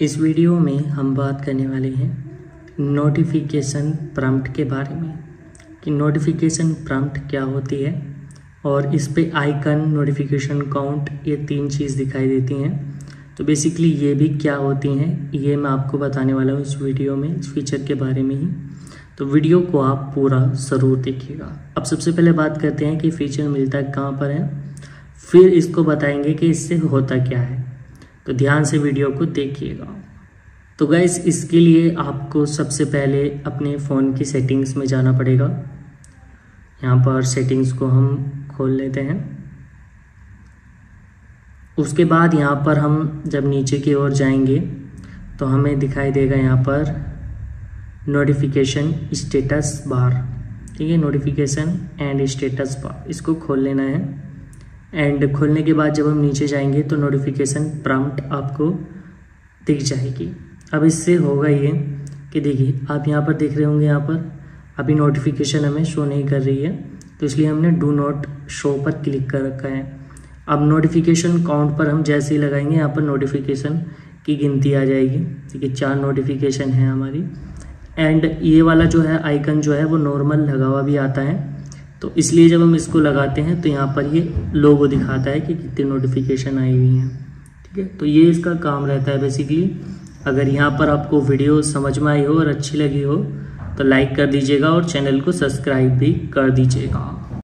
इस वीडियो में हम बात करने वाले हैं नोटिफिकेशन प्रम्प्ट के बारे में, कि नोटिफिकेशन प्रम्प्ट क्या होती है और इस पे आइकन नोटिफिकेशन काउंट ये तीन चीज़ दिखाई देती हैं। तो बेसिकली ये भी क्या होती हैं, ये मैं आपको बताने वाला हूँ इस वीडियो में, इस फीचर के बारे में ही। तो वीडियो को आप पूरा ज़रूर देखिएगा। अब सबसे पहले बात करते हैं कि फ़ीचर मिलता कहाँ पर है। फिर इसको बताएँगे कि इससे होता क्या है। तो ध्यान से वीडियो को देखिएगा। तो गैस इसके लिए आपको सबसे पहले अपने फ़ोन की सेटिंग्स में जाना पड़ेगा। यहाँ पर सेटिंग्स को हम खोल लेते हैं। उसके बाद यहाँ पर हम जब नीचे की ओर जाएँगे तो हमें दिखाई देगा यहाँ पर नोटिफिकेशन स्टेटस बार ठीक है नोटिफिकेशन एंड स्टेटस बार इसको खोल लेना है। एंड खोलने के बाद जब हम नीचे जाएँगे तो नोटिफिकेशन प्रम्प्ट आपको दिख जाएगी। अब इससे होगा ये कि देखिए, आप यहाँ पर देख रहे होंगे यहाँ पर, अभी नोटिफिकेशन हमें शो नहीं कर रही है तो इसलिए हमने डू नॉट शो पर क्लिक कर रखा है। अब नोटिफिकेशन काउंट पर हम जैसे ही लगाएँगे, यहाँ पर नोटिफिकेशन की गिनती आ जाएगी। ठीक है चार नोटिफिकेशन है हमारी। एंड ये वाला जो है आइकन जो है, वो नॉर्मल लगा हुआ भी आता है। तो इसलिए जब हम इसको लगाते हैं तो यहाँ पर ये लोगो दिखाता है कि कितनी नोटिफिकेशन आई हुई हैं। ठीक है? तो ये इसका काम रहता है बेसिकली अगर यहाँ पर आपको वीडियो समझ में आई हो और अच्छी लगी हो तो लाइक कर दीजिएगा और चैनल को सब्सक्राइब भी कर दीजिएगा।